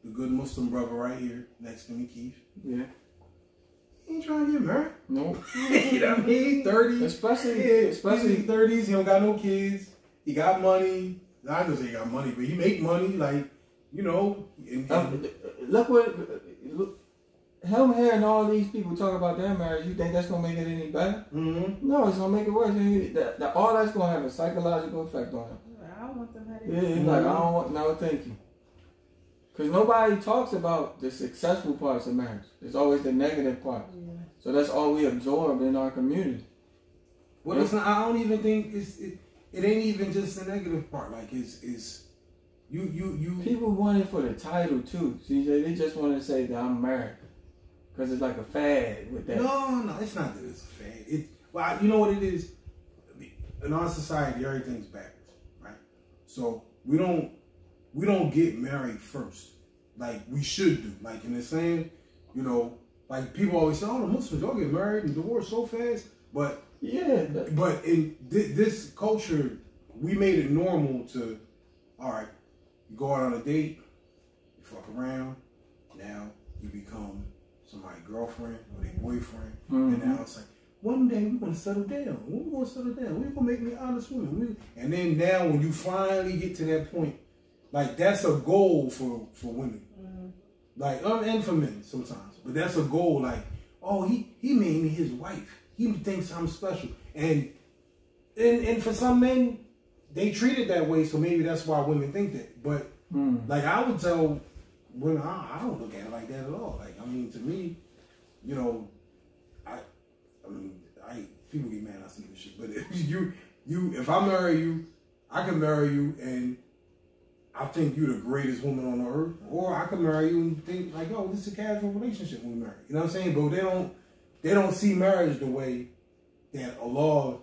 the good Muslim brother right here next to me, Keith. Yeah. He ain't trying to get married. Nope. you know what I mean? Thirty. Especially Yeah, especially especially thirties. He don't got no kids. He got money. I don't say he got money, but he make money. Like you know. And, and, Um, look what him hearing all these people talk about their marriage. You think that's gonna make it any better? Mhm. No, it's gonna make it worse. He- That, that, all that's gonna have a psychological effect on him. I don't want them to have Yeah, he's like, I don't want no, thank you. Cause nobody talks about the successful parts of marriage. It's always the negative parts. Yeah. So that's all we absorb in our community. Well, it's not, I don't even think it's. It, it ain't even just the negative part. Like it's it's you you you. People want it for the title too. CJ, they just want to say that I'm married because it's like a fad with that. No, no, it's not that it's a fad. It well, you know what it is. In our society, everything's backwards, right? So we don't we don't get married first, like we should do. Like in the same, you know, like people always say, "Oh, the Muslims y'all get married and divorced so fast," but Yeah, that- but in thi- this culture, we made it normal to, all right, you go out on a date, you fuck around, now you become somebody's girlfriend or their boyfriend, and Mhm. now it's like, one day we're gonna settle down. When we gonna settle down? We're gonna make me honest women. We, and then now when you finally get to that point, like that's a goal for for women, like um, and for men sometimes. But that's a goal. Like, oh, he he made me his wife. He thinks I'm special, and and and for some men, they treat it that way. So maybe that's why women think that. But Mm. like I would tell women, I, I don't look at it like that at all. Like I mean, to me, you know, I I mean, I people get mad I see this shit, but if you you if I marry you, I can marry you and I think you're the greatest woman on earth, or I can marry you and think like, oh, this is a casual relationship when we marry. You know what I'm saying? But they don't they don't see marriage the way that Allah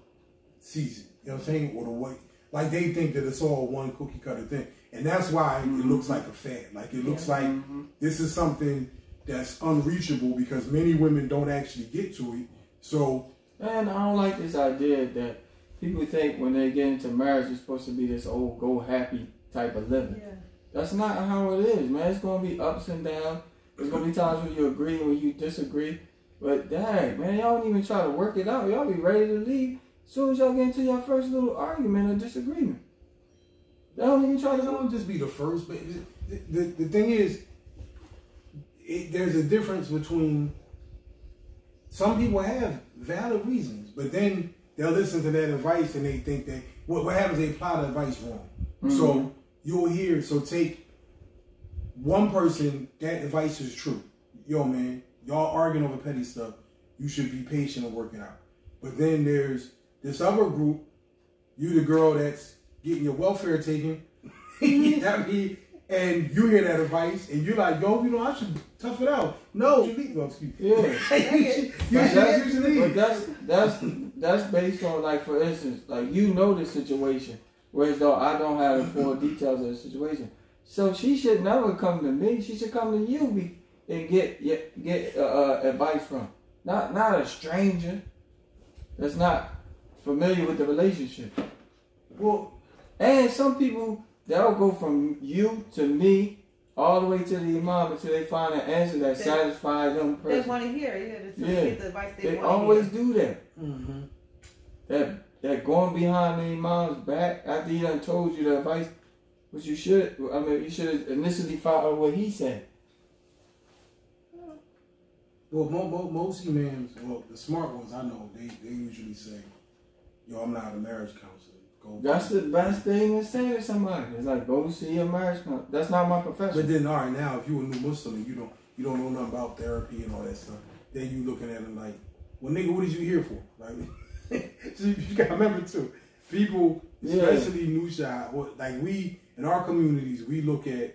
sees it. You know what I'm saying? Or the way like they think that it's all one cookie cutter thing. And that's why it mm-hmm. looks like a fad. Like it looks like mm-hmm. this is something that's unreachable because many women don't actually get to it. So Man, I don't like this idea that people think when they get into marriage, it's supposed to be this old go happy type of living. Yeah. That's not how it is, man. It's gonna be ups and downs. There's gonna be times when you agree and when you disagree. But dang, man, y'all don't even try to work it out. Y'all be ready to leave as soon as y'all get into your first little argument or disagreement. They don't even try to don't just be the first, but the, the, the thing is, it, there's a difference between some people have valid reasons, but then they'll listen to that advice and they think that what, what happens? They apply the advice wrong. Mm-hmm. So you'll hear. So take one person that advice is true. Yo, man, y'all arguing over petty stuff. You should be patient and work it out. But then there's this other group. You the girl that's getting your welfare taken. you know I mean? And you hear that advice, and you're like, yo, you know, I should tough it out. No, you leave. No, excuse me. Yeah. you should, you But should, that's, you should but that's that's that's based on like for instance, like you know the situation, whereas though I don't have the full details of the situation. So she should never come to me. She should come to you be, and get get, get uh, uh, advice from, not not a stranger that's not familiar with the relationship. Well, And some people that'll go from you to me all the way to the imam until they find an answer that They- satisfies them They personally. want to hear, yeah. So Yeah. they get the advice they, They always hear. do that. mm-hmm. That that going behind the imam's back after he done told you the advice, which you should. I mean, you should initially follow what he said. Well, mo- mo- most imams, well, the smart ones I know, they, they usually say, "Yo, I'm not a marriage counselor." Go. That's the best thing to say to somebody. It's like go see a marriage counselor. That's not my profession. But then, all right, now if you're a new Muslim and you don't you don't know nothing about therapy and all that stuff, then you looking at them like, "Well, nigga, what is you here for?" Like, so you gotta remember too, people, Yeah. especially new shot, like we in our communities, we look at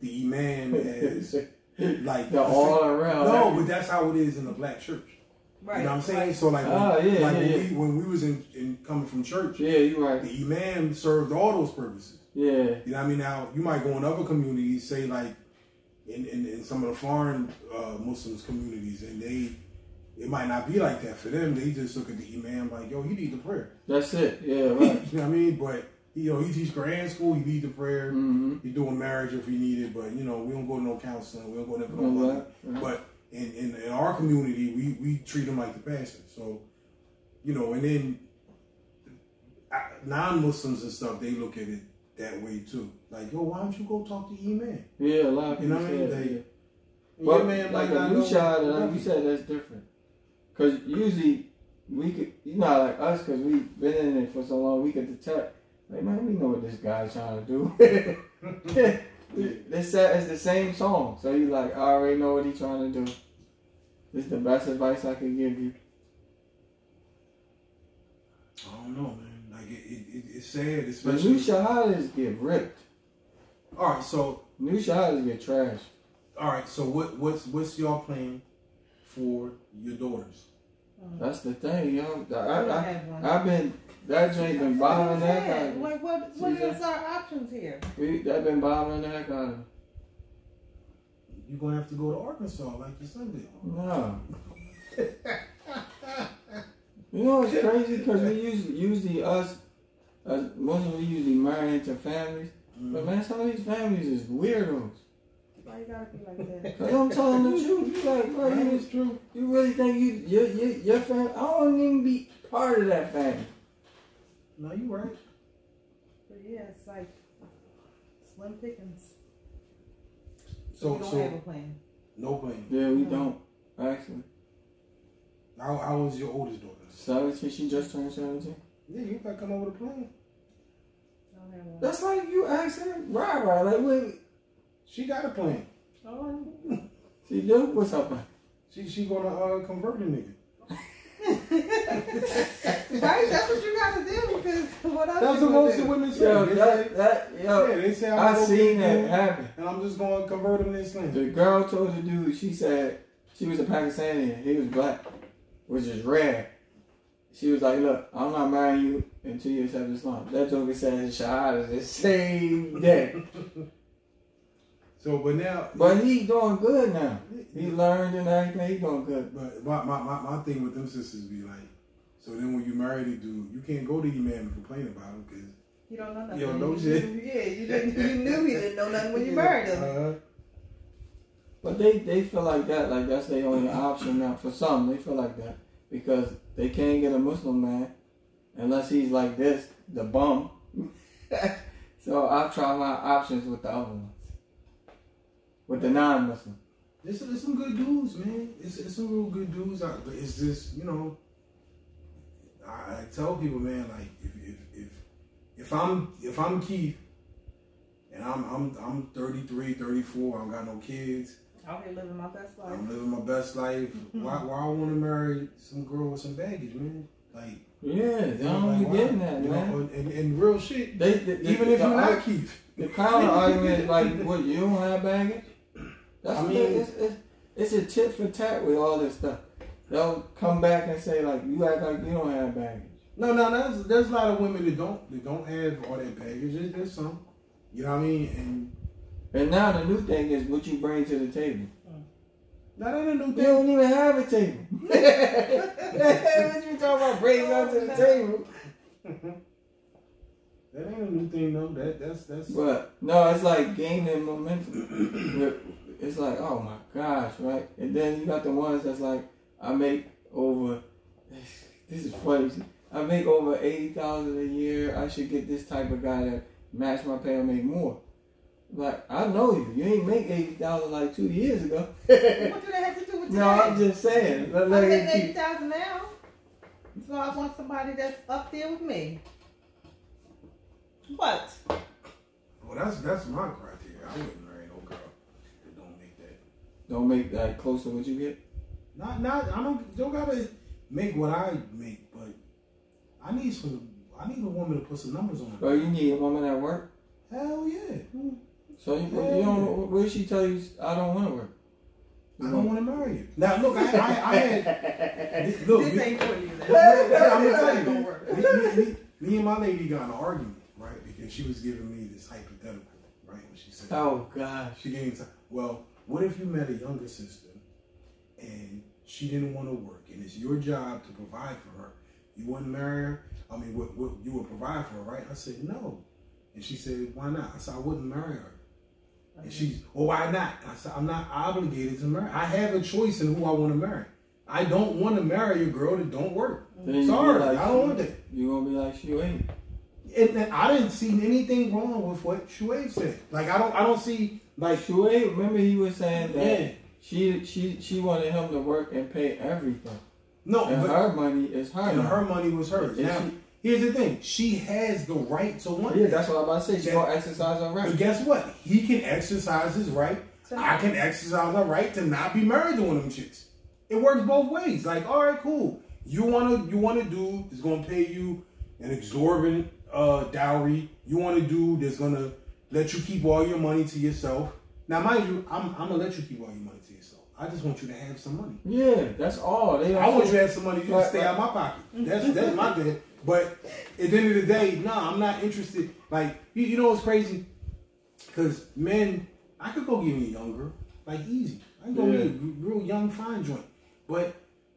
the imam as like the all around. No, but that's how it is in the black church. Right. You know what I'm saying? right. So like, when, Ah, yeah, like yeah, when, yeah. We, when we was in, in coming from church, yeah, you right. the imam served all those purposes. Yeah, You know what I mean? Now you might go in other communities, say like in, in, in some of the foreign uh, Muslims communities, and they it might not be like that for them. They just look at the imam like, yo, he need the prayer. that's it. Yeah, right. you know what I mean? But you know, he teach Quran school, he need the prayer. mm-hmm. He doing marriage if he need it, but you know, we don't go to no counseling, we don't go there for no Mhm. money. Mhm. But in, in, in our community, we, we treat them like the pastor. So, you know, and then non Muslims and stuff, they look at it that way too. Like, yo, why don't you go talk to imam? Yeah, a lot of You people know what I mean? They- yeah. And But man like a new child, like you said, that's different. Cause usually we could, you know, like us, cause we've been in it for so long, we could detect. Like man, we know what this guy's trying to do. this set is the same song, so you like, I already know what he's trying to do. This is the best advice I can give you. I don't know, man. Like it, it, it it's sad, The especially. new shahadas get ripped. all right, so New shahadas get trashed. all right, so what what's what's y'all plan for your daughters? Mm. That's the thing, yo. I, I I. I, have been that joint been bothering that heck out Yeah, of. Like what? What See is our options here? We, that been bothering that heck out of. You're gonna have to go to Arkansas like your son did. No. You know what's crazy? Because we usually, usually us, as Muslims, we usually marry into families. But man, some of these families is weirdos. Why you gotta be like that? Cause I'm telling the truth. You like, bro, That you, true. you really think you, your, your, your family? I don't even be part of that family. No, you weren't. But yeah, it's like slim pickings. So we don't so have a plan. no plan. Yeah, we Mhm. don't actually. How, how was your oldest daughter? Seventeen, she just turned seventeen. Yeah, you gotta come up with a plan. Don't have one. That's like you asking right, right? Like, wait, She got a plan. Oh, she do what's up? man? She she gonna uh, convert a nigga. right? That's what you gotta do because what else? That's you what most do? of women say. Yo, They that, say- that, yo, yeah, they say I'm I seen go that get happen. and I'm just gonna convert him to Islam. The girl told the dude, she said she was a Pakistani and he was black, which is rare. She was like, look, I'm not marrying you until you accept Islam. That joker said his shahada the same day. So, but now, But he doing good now. He learned and everything, he doing good. But my, my, my, my thing with them sisters be like, so then when you marry the dude, you can't go to your man and complain about him because You don't know nothing. You don't know You- shit. Yeah, you didn't. You knew he didn't know nothing when you married him. Uh, But they, they feel like that, like that's their only option now. For some, they feel like that because they can't get a Muslim man unless he's like this, the bum. so I try my options with the other ones, with the non-Muslim. There's, there's some good dudes, man. It's, it's some real good dudes out but it's just, you know, I, I tell people, man, like if if if if I'm if I'm Keith and I'm I'm I'm 33, 34, I don't got no kids, Out here living my best life. I'm living my best life. Why why I want to marry some girl with some baggage, man? Like Yeah, they you know, don't like, be why? getting that, you man. know, and, and real shit. They, they, they- Even if the, you're not Keith, the counter argument is like, what you don't have baggage? That's I mean- they, it's, it's, it's a tit for tat with all this stuff. They'll come back and say like, you act like you don't have baggage. No, no, there's there's a lot of women that don't that don't have all that baggage. There's, there's some, you know what I mean. And And now the new thing is what you bring to the table. that ain't a new You thing. don't even have a table. what you talking about bringing that to the table? That ain't a new thing though. That that's that's. But no, it's like gaining momentum. It's like, oh my gosh, right? And then you got the ones that's like, I make over. This is funny. I make over eighty thousand a year. I should get this type of guy that match my pay or make more. Like I know you. You ain't make eighty thousand like two years ago. What do they have to do with no, today? I'm just saying. Let, I'm let making it eighty keep. now, so I want somebody that's up there with me. What? Well, that's that's my criteria. I wouldn't marry no girl that don't make that. Don't make that close to what you get. Not not. I don't don't gotta make what I make, but I need some. I need a woman to put some numbers on Bro, you need a woman at work. Hell yeah. So you, you don't. Where she tell you I don't want to work? I don't want to marry you. Now look, I I, I had look. this me- ain't for you. I'm gonna tell you. work. me, me, me, me and my lady got an argument, right? Because she was giving me this hypothetical, right? When she said, Oh gosh. she gave me, well, what if you met a younger sister and she didn't want to work, and it's your job to provide for her? You wouldn't marry her. I mean, what, what you would provide for her, right? I said no, and she said, why not? I said I wouldn't marry her. And she's, well, why not? I said, I'm not obligated to marry. I have a choice in who I want to marry. I don't want to marry a girl that don't work. Then Sorry, like, I don't want that. You gonna be like she ain't. And, and I didn't see anything wrong with what Shuaib said. Like I don't, I don't see like Shuaib, remember he was saying that yeah. she she she wanted him to work and pay everything, No, and but her money is her. and money. her money was hers. And Now, here's the thing: she has the right to want. yeah, that. that's what I'm about to say. She That- gonna exercise her right. But right. guess what? He can exercise his right. I can exercise my right to not be married to one of them chicks. It works both ways. Like, all right, cool. You wanna you wanna do is gonna pay you an exorbitant uh, dowry. You want a dude that's gonna let you keep all your money to yourself. Now, mind you, I'm, I'm gonna let you keep all your money to yourself. I just want you to have some money. Yeah, that's all. They I want you to have some money. You can stay out my pocket. That's that's my thing. But at the end of the day, no, I'm not interested. Like you, you know what's crazy? Because men, I could go get me a young girl, like easy. I can go Yeah. get a real young fine joint. But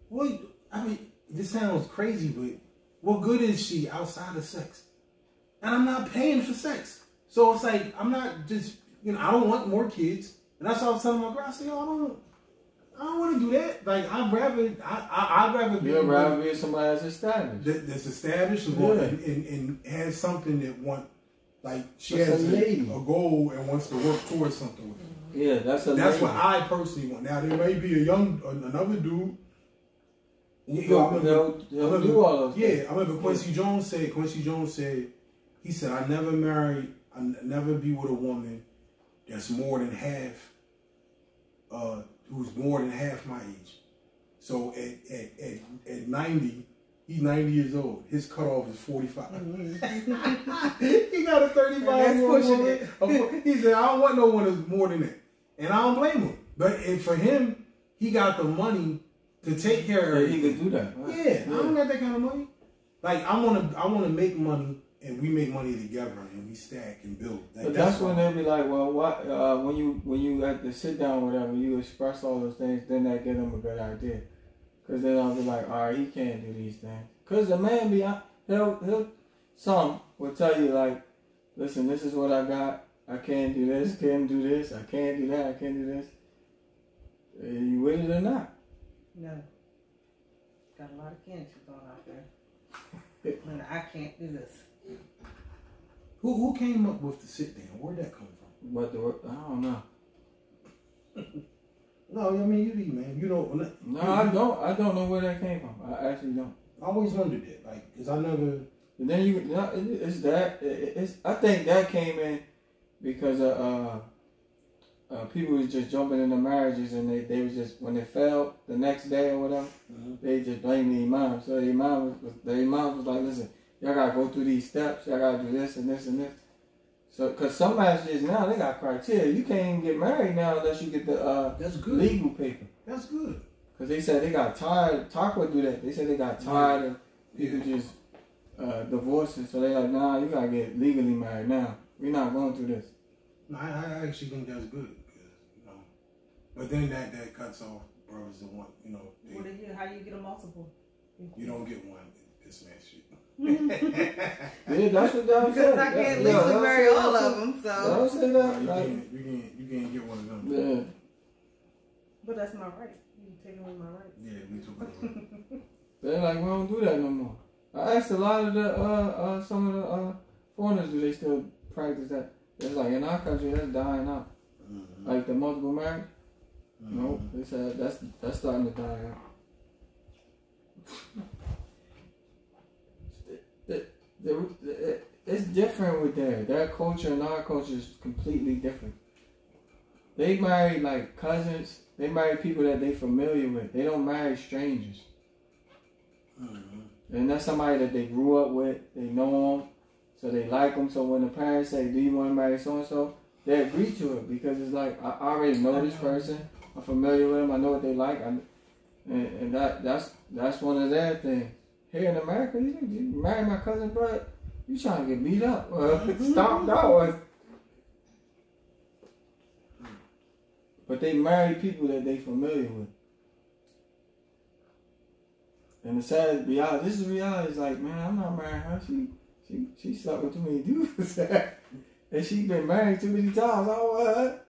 what? I mean, this sounds crazy, but what good is she outside of sex? And I'm not paying for sex, so it's like I'm not just you know I don't want more kids, and that's what I was telling my girl. I said, yo, I don't. I don't want to do that. Like I'd rather, I, I I'd rather be You'd rather be somebody that's established. that, that's established and, Yeah. and, and, and has something that want like she That's has a a, goal and wants to work towards something with it. Yeah, that's a That's lady. what I personally want. Now there may be a young another dude. He'll, Yo, I remember- he'll, he'll I remember- do all those Yeah, things. I remember Quincy Jones said. Quincy Jones said, he said, "I never marry. I n- never be with a woman that's more than half, uh, who's more than half my age. So at at at, at ninety, he's ninety years old. His cutoff is 45. he got a thirty-five year old woman. it. A fo- He said, "I don't want no one that's more than that," and I don't blame him. But and for him, he got the money to take care of Yeah, her. he could do that. right? Yeah, I don't got that kind of money. Like I want to, I want to make money, and we make money together, and we stack and build. Like, But that's when what- they be like, well, what? Uh, when you when you at the sit down, or whatever, you express all those things, then that give them a good idea. Cause then I'll be like, all right, he can't do these things. Cause the man be, he'll he'll some will tell you like, listen, this is what I got. I can't do this, can't do this, I can't do that, I can't do this. Are you with it or not? No. Got a lot of cancer going out there. And I can't do this. Who who came up with the sit down? Where'd that come from? But the I don't know. No, I mean you, be man. You know, No, I don't. I don't know where that came from. I actually don't. I always wondered that, like, cause I never. And then you, no, it's that. It's I think that came in because uh, uh, uh, people was just jumping into marriages and they, they was just when they failed the next day or whatever, they just blamed the imam. So the imam was, was the imam was like, listen, y'all gotta go through these steps. Y'all gotta do this and this and this. So, cause some marriages now they got criteria. You can't even get married now unless you get the uh, That's good. legal paper. That's good. Cause they said they got tired. Talk would do that. They said they got tired of people Yeah. just uh, divorcing. So they like, nah, you gotta get legally married now. We're not going through this. No, I, I actually think that's good, 'cause, you know. But then that that cuts off brothers that want, you know, they, What you, how do you get a multiple? you don't get one. This man shit. Yeah, that's what that was Because I can't legally marry all of them, I so. would say No, that. you can't, you can't, you can't get one of them. yeah. But that's my right. You taking away my rights. Yeah, we took it. They're like, we don't do that no more. I asked a lot of the uh, uh some of the uh foreigners, do they still practice that? It's like in our country, that's dying out. Mhm. Like the multiple marriage. Mhm. No, they said that's that's starting to die out. it's different with their their culture and our culture is completely different. They marry like cousins. They marry people that they familiar with. They don't marry strangers. Mhm. And that's somebody that they grew up with. They know them, so they like them. So when the parents say, "Do you want to marry so and so?" they agree to it because it's like I I already know this person. I'm familiar with them. I know what they like. I, and, and that that's that's one of their things. Here in America, you, you marry my cousin, bro. You trying to get beat up, uh, stomped out. But they marry people that they familiar with. And the sad reality, this is reality. It's like, man, I'm not marrying her. She, she, she slept with too many dudes, and she been married too many times. Oh, what?